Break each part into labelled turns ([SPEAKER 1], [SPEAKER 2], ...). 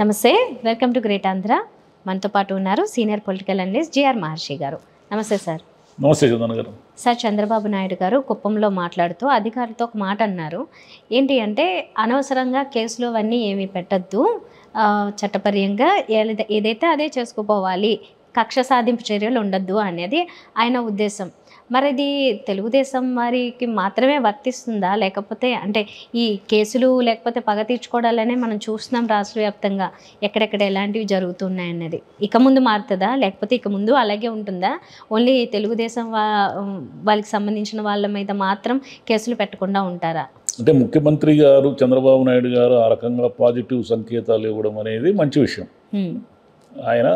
[SPEAKER 1] నమస్తే welcome to great Andhra. మనతో పాటు ఉన్నారు senior political analyst GR Maharshi గారు. నమస్తే సార్.
[SPEAKER 2] నమస్తే చందన్ గారు.
[SPEAKER 1] సార్ చంద్రబాబు నాయుడు గారు కుప్పంలో మాట్లాడుతూ అధికారులతో ఒక మాట అన్నారు. ఏంటి అంటే అనవసరంగా కేసులు అవన్నీ ఏమీ పెట్టద్దు. చట్టపర్యంగా ఏదైతే అదే చేసుకుపోవాలి కక్ష సాధింపు చర్యలు ఉండద్దు అనేది ఆయన ఉద్దేశం. మరి ఇది తెలుగుదేశం వారికి మాత్రమే వర్తిస్తుందా? లేకపోతే అంటే ఈ కేసులు లేకపోతే పగ తీర్చుకోవడాలనే మనం చూస్తున్నాం రాష్ట్ర వ్యాప్తంగా. ఎక్కడెక్కడ ఎలాంటివి జరుగుతున్నాయి అన్నది ఇక ముందు మారుతుందా? లేకపోతే ఇక ముందు అలాగే ఉంటుందా? ఓన్లీ తెలుగుదేశం వా వాళ్ళకి సంబంధించిన వాళ్ళ మీద మాత్రం కేసులు పెట్టకుండా ఉంటారా?
[SPEAKER 2] అంటే ముఖ్యమంత్రి గారు చంద్రబాబు నాయుడు గారు ఆ రకంగా పాజిటివ్ సంకేతాలు ఇవ్వడం అనేది మంచి విషయం. ఆయన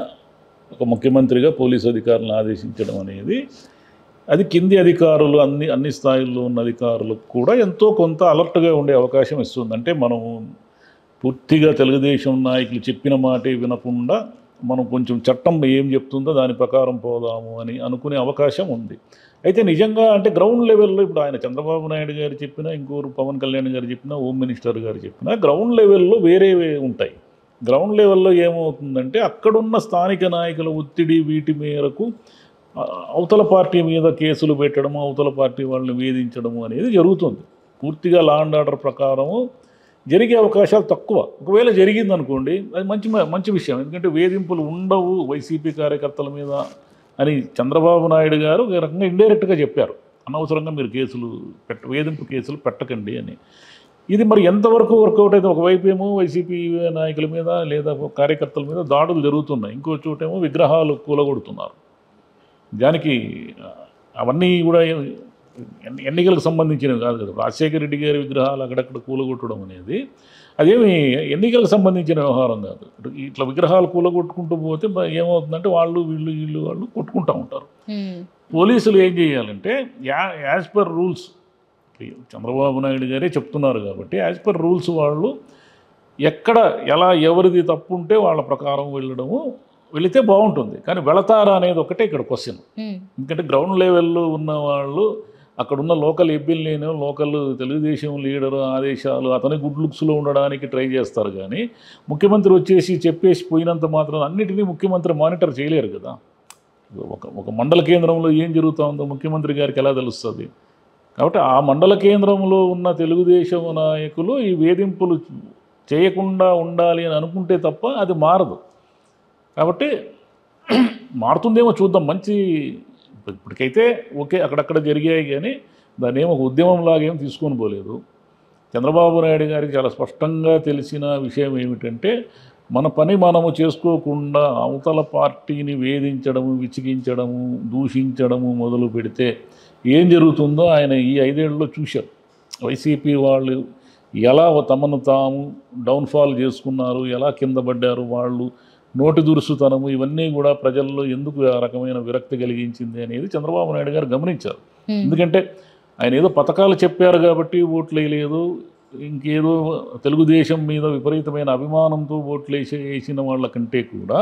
[SPEAKER 2] ఒక ముఖ్యమంత్రిగా పోలీసు అధికారులను ఆదేశించడం అనేది అది కింది అధికారులు అన్ని అన్ని స్థాయిల్లో ఉన్న అధికారులకు కూడా ఎంతో కొంత అలర్ట్గా ఉండే అవకాశం ఇస్తుంది. అంటే మనం పూర్తిగా తెలుగుదేశం నాయకులు చెప్పిన మాటే వినకుండా మనం కొంచెం చట్టం ఏం చెప్తుందో దాని ప్రకారం పోదాము అని అనుకునే అవకాశం ఉంది. అయితే నిజంగా అంటే గ్రౌండ్ లెవెల్లో ఇప్పుడు ఆయన చంద్రబాబు నాయుడు గారు చెప్పినా ఇంకోరు పవన్ కళ్యాణ్ గారు చెప్పినా హోమ్ మినిస్టర్ గారు చెప్పినా గ్రౌండ్ లెవెల్లో వేరే ఉంటాయి. గ్రౌండ్ లెవెల్లో ఏమవుతుందంటే అక్కడున్న స్థానిక నాయకుల ఒత్తిడి వీటి మేరకు అవతల పార్టీ మీద కేసులు పెట్టడము అవతల పార్టీ వాళ్ళని వేధించడము అనేది జరుగుతుంది. పూర్తిగా లా అండ్ ఆర్డర్ ప్రకారము జరిగే అవకాశాలు తక్కువ. ఒకవేళ జరిగింది అనుకోండి అది మంచి మంచి విషయం. ఎందుకంటే వేధింపులు ఉండవు వైసీపీ కార్యకర్తల మీద అని చంద్రబాబు నాయుడు గారు ఒక రకంగా ఇండైరెక్ట్గా చెప్పారు. అనవసరంగా మీరు కేసులు పెట్ట వేధింపు కేసులు పెట్టకండి అని. ఇది మరి ఎంతవరకు వర్కౌట్ అయితే ఒకవైపు ఏమో వైసీపీ నాయకుల మీద లేదా కార్యకర్తల మీద దాడులు జరుగుతున్నాయి ఇంకో చోటేమో విగ్రహాలు కూలగొడుతున్నారు. దానికి అవన్నీ కూడా ఎన్ని- ఎన్నికలకు సంబంధించినవి కాదు కదా. రాజశేఖర రెడ్డి గారి విగ్రహాలు అక్కడక్కడ కూలగొట్టడం అనేది అదేమి ఎన్నికలకు సంబంధించిన వ్యవహారం కాదు. ఇట్లా విగ్రహాలు కూలగొట్టుకుంటూ పోతే ఏమవుతుందంటే వాళ్ళు వీళ్ళు వీళ్ళు వాళ్ళు కొట్టుకుంటూ ఉంటారు. పోలీసులు ఏం చేయాలంటే yeah as per rules Chandrababu Naidu గారే చెప్తున్నారు కాబట్టి యాజ్ పర్ రూల్స్ వాళ్ళు ఎక్కడ ఎలా ఎవరిది తప్పు ఉంటే వాళ్ళ ప్రకారం వెళ్ళడము వెళితే బాగుంటుంది. కానీ వెళతారా అనేది ఒకటే ఇక్కడ క్వశ్చన్. ఎందుకంటే గ్రౌండ్ లెవెల్లో ఉన్న వాళ్ళు అక్కడున్న లోకల్ ఎమ్మెల్యేను లోకల్ తెలుగుదేశం లీడర్ ఆదేశాలు అతని గుడ్ లుక్స్లో ఉండడానికి ట్రై చేస్తారు కానీ ముఖ్యమంత్రి వచ్చేసి చెప్పేసి పోయినంత మాత్రం అన్నిటినీ ముఖ్యమంత్రి మానిటర్ చేయలేరు కదా. ఒక ఒక మండల కేంద్రంలో ఏం జరుగుతూ ఉందో ముఖ్యమంత్రి గారికి ఎలా తెలుస్తుంది? కాబట్టి ఆ మండల కేంద్రంలో ఉన్న తెలుగుదేశం నాయకులు ఈ వేధింపులు చేయకుండా ఉండాలి అని అనుకుంటే తప్ప అది మారదు. కాబట్టి మారుతుందేమో చూద్దాం. మంచి ఇప్పటికైతే ఓకే అక్కడక్కడ జరిగాయి కానీ దాన్ని ఏమో ఒక ఉద్యమంలాగేం తీసుకొని పోలేదు. చంద్రబాబు నాయుడు గారికి చాలా స్పష్టంగా తెలిసిన విషయం ఏమిటంటే మన పని మనము చేసుకోకుండా అవతల పార్టీని వేధించడము విసిగించడము దూషించడము మొదలు పెడితే ఏం జరుగుతుందో ఆయన ఈ ఐదేళ్ళలో చూశారు. వైసీపీ వాళ్ళు ఎలా తమను తాము డౌన్ఫాల్ చేసుకున్నారు ఎలా కింద పడ్డారు వాళ్ళు నోటి దురుసుతనము ఇవన్నీ కూడా ప్రజల్లో ఎందుకు ఆ రకమైన విరక్తి కలిగించింది అనేది చంద్రబాబు నాయుడు గారు గమనించారు. ఎందుకంటే ఆయన ఏదో పథకాలు చెప్పారు కాబట్టి ఓట్లు వేయలేదు ఇంకేదో తెలుగుదేశం మీద విపరీతమైన అభిమానంతో ఓట్లు వేసి వేసిన వాళ్ళ కంటే కూడా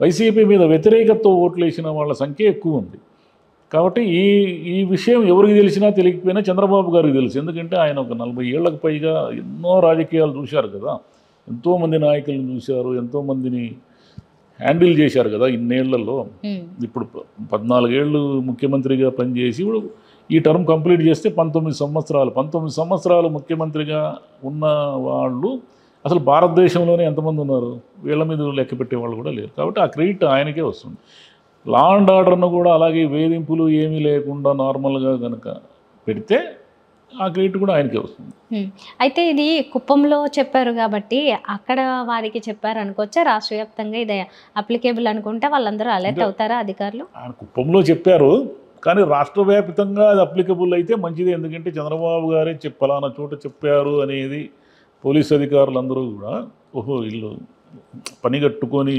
[SPEAKER 2] వైసీపీ మీద వ్యతిరేకతతో ఓట్లు వేసిన వాళ్ళ సంఖ్య ఎక్కువ ఉంది. కాబట్టి ఈ ఈ విషయం ఎవరికి తెలిసినా తెలియకపోయినా చంద్రబాబు గారికి తెలుసు. ఎందుకంటే ఆయన ఒక నలభై ఏళ్ళకు పైగా ఎన్నో రాజకీయాలు చూశారు కదా. ఎంతోమంది నాయకులను చూశారు ఎంతోమందిని హ్యాండిల్ చేశారు కదా
[SPEAKER 1] ఇన్నేళ్ళలో.
[SPEAKER 2] ఇప్పుడు పద్నాలుగేళ్ళు ముఖ్యమంత్రిగా పనిచేసి ఇప్పుడు ఈ టర్మ్ కంప్లీట్ చేస్తే పంతొమ్మిది సంవత్సరాలు. పంతొమ్మిది సంవత్సరాలు ముఖ్యమంత్రిగా ఉన్న వాళ్ళు అసలు భారతదేశంలోనే ఎంతమంది ఉన్నారు? వీళ్ళ మీద లెక్క పెట్టే వాళ్ళు కూడా లేరు. కాబట్టి ఆ క్రెడిట్ ఆయనకే వస్తుంది. లా అండ్ ఆర్డర్ను కూడా అలాగే వేధింపులు ఏమీ లేకుండా నార్మల్గా కనుక పెడితే ఆ క్రెడిట్ కూడా ఆయనకే వస్తుంది.
[SPEAKER 1] అయితే ఇది కుప్పంలో చెప్పారు కాబట్టి అక్కడ వారికి చెప్పారు అనుకోవచ్చా? రాష్ట్ర వ్యాప్తంగా ఇది అప్లికేబుల్ అనుకుంటే వాళ్ళందరూ అలర్ట్ అవుతారా అధికారులు?
[SPEAKER 2] ఆయన కుప్పంలో చెప్పారు కానీ రాష్ట్ర వ్యాప్తంగా అది అప్లికబుల్ అయితే మంచిది. ఎందుకంటే చంద్రబాబు గారే చెప్ ఫలానా చోట చెప్పారు అనేది పోలీస్ అధికారులందరూ కూడా. ఓహో వీళ్ళు పని కట్టుకొని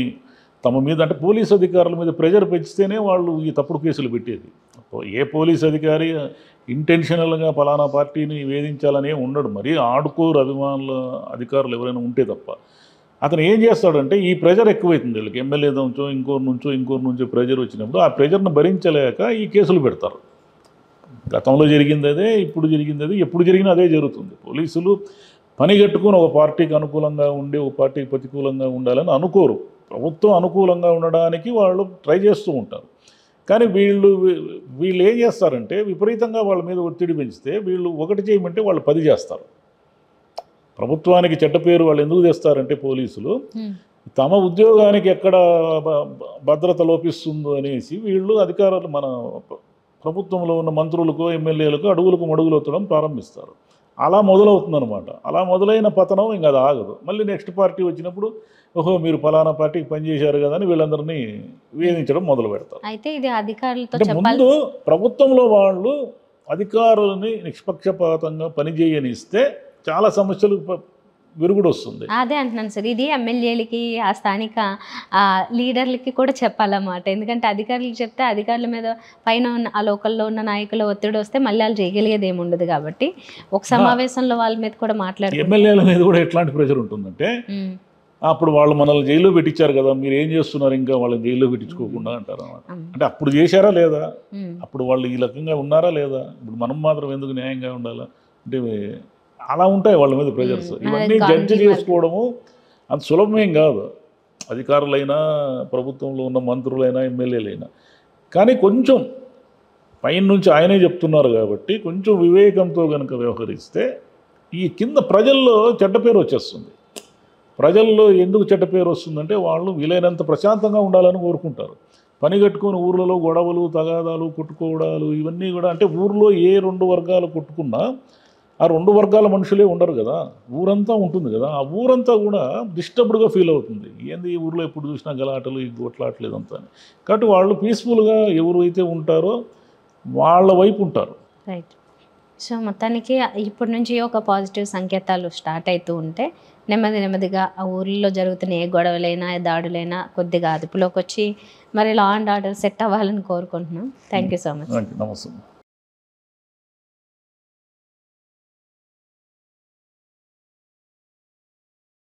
[SPEAKER 2] తమ మీద అంటే పోలీస్ అధికారుల మీద ప్రెజర్ పెంచితేనే వాళ్ళు ఈ తప్పుడు కేసులు పెట్టేది. ఏ పోలీస్ అధికారి ఇంటెన్షనల్గా ఫలానా పార్టీని వేధించాలనే ఉండడు. మరీ ఆడుకోరు అభిమానుల అధికారులు ఎవరైనా ఉంటే తప్ప. అతను ఏం చేస్తాడంటే ఈ ప్రెజర్ ఎక్కువైతుంది వీళ్ళకి. ఎమ్మెల్యే నుంచో ఇంకోరి నుంచో ఇంకోరి నుంచో ప్రెజర్ వచ్చినప్పుడు ఆ ప్రెజర్ను భరించలేక ఈ కేసులు పెడతారు. గతంలో జరిగింది అదే ఇప్పుడు జరిగింది అదే ఎప్పుడు జరిగినా అదే జరుగుతుంది. పోలీసులు పని కట్టుకుని ఒక పార్టీకి అనుకూలంగా ఉండి ఒక పార్టీకి ప్రతికూలంగా ఉండాలని అనుకోరు. ప్రభుత్వం అనుకూలంగా ఉండడానికి వాళ్ళు ట్రై చేస్తూ ఉంటారు. కానీ వీళ్ళు వీళ్ళు ఏం చేస్తారంటే విపరీతంగా వాళ్ళ మీద ఒత్తిడి పెంచితే వీళ్ళు ఒకటి చేయమంటే వాళ్ళు పది చేస్తారు. ప్రభుత్వానికి చెడ్డ పేరు వాళ్ళు ఎందుకు తెస్తారంటే పోలీసులు. తమ ఉద్యోగానికి ఎక్కడ భద్రత లోపిస్తుందో అనేసి వీళ్ళు అధికారులు మన ప్రభుత్వంలో ఉన్న మంత్రులకు ఎమ్మెల్యేలకు అడుగులకు మడుగులు ఒత్తడం ప్రారంభిస్తారు. అలా మొదలవుతుందన్నమాట. అలా మొదలైన పతనం ఇంకా అది ఆగదు. మళ్ళీ నెక్స్ట్ పార్టీ వచ్చినప్పుడు ఓహో మీరు ఫలానా పార్టీకి పనిచేశారు కదా అని వీళ్ళందరినీ వేధించడం మొదలు పెడతారు.
[SPEAKER 1] అయితే ఇది అధికారులతో
[SPEAKER 2] ముందు ప్రభుత్వంలో వాళ్ళు అధికారులని నిష్పక్షపాతంగా పనిచేయనిస్తే చాలా సమస్యలు విరుగుడు వస్తుంది
[SPEAKER 1] అదే అంటున్నాను సార్. ఇది ఎమ్మెల్యేలకి ఆ స్థానిక ఆ, లీడర్లకి కూడా చెప్పాలన్నమాట. ఎందుకంటే అధికారులకు చెప్తే అధికారుల మీద పైన ఉన్న ఆ లోకల్లో ఉన్న నాయకుల ఒత్తిడి వస్తే మళ్ళీ వాళ్ళు చేయగలిగేది ఏమి ఉండదు కాబట్టి ఒక సమావేశంలో వాళ్ళ మీద కూడా మాట్లాడుకుంటారు
[SPEAKER 2] ఎమ్మెల్యేల మీద కూడా ఎట్లాంటి ప్రెషర్ ఉంటుందంటే అప్పుడు వాళ్ళు మనల్ని జైల్లో పెట్టించారు కదా మీరు ఏం చేస్తున్నారు ఇంకా వాళ్ళని జైల్లో పెట్టించుకోకుండా అంటారు అంటే అప్పుడు చేశారా లేదా? అప్పుడు వాళ్ళు ఈ రకంగా ఉన్నారా లేదా? ఇప్పుడు మనం మాత్రం ఎందుకు న్యాయంగా ఉండాలా? అంటే అలా ఉంటాయి వాళ్ళ మీద ప్రెజర్స్. ఇవన్నీ జడ్జి చేసుకోవడము అంత సులభమేం కాదు. అధికారులైనా ప్రభుత్వంలో ఉన్న మంత్రులైనా ఎమ్మెల్యేలైనా. కానీ కొంచెం పైన నుంచి ఆయనే చెప్తున్నారు కాబట్టి కొంచెం వివేకంతో కనుక వ్యవహరిస్తే ఈ కింద ప్రజల్లో చెడ్డ పేరు వచ్చేస్తుంది. ప్రజల్లో ఎందుకు చెడ్డ పేరు వస్తుందంటే వాళ్ళు వీలైనంత ప్రశాంతంగా ఉండాలని కోరుకుంటారు. పని కట్టుకొని ఊర్లలో గొడవలు తగాదాలు కొట్టుకోవడాలు ఇవన్నీ కూడా అంటే ఊర్లో ఏ రెండు వర్గాలు కొట్టుకున్నా ఆ రెండు వర్గాల మనుషులే ఉండరు కదా. ఊరంతా ఉంటుంది కదా. ఆ ఊరంతా కూడా డిస్టర్బ్డ్గా ఫీల్ అవుతుంది. ఏంది ఈ ఊర్లో ఎప్పుడు చూసినా గలాటలు ఈ గొట్లాటలు ఇదంతా. కాబట్టి వాళ్ళు పీస్ఫుల్గా ఎవరు అయితే ఉంటారో వాళ్ళ వైపు ఉంటారు.
[SPEAKER 1] రైట్. సో మొత్తానికి ఇప్పటి నుంచి ఒక పాజిటివ్ సంకేతాలు స్టార్ట్ అవుతూ ఉంటే నెమ్మది నెమ్మదిగా ఆ ఊర్లో జరుగుతున్న ఏ గొడవలైనా ఏ దాడులైనా కొద్దిగా అదుపులోకి వచ్చి మరి లా అండ్ ఆర్డర్ సెట్ అవ్వాలని కోరుకుంటున్నాం. థ్యాంక్ యూ సో మచ్
[SPEAKER 2] నమస్తే